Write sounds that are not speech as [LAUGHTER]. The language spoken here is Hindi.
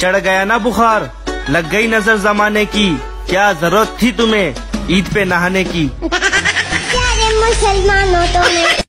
चढ़ गया ना बुखार? लग गई नज़र जमाने की। क्या ज़रूरत थी तुम्हें ईद पे नहाने की? [LAUGHS] मुसलमान हो तो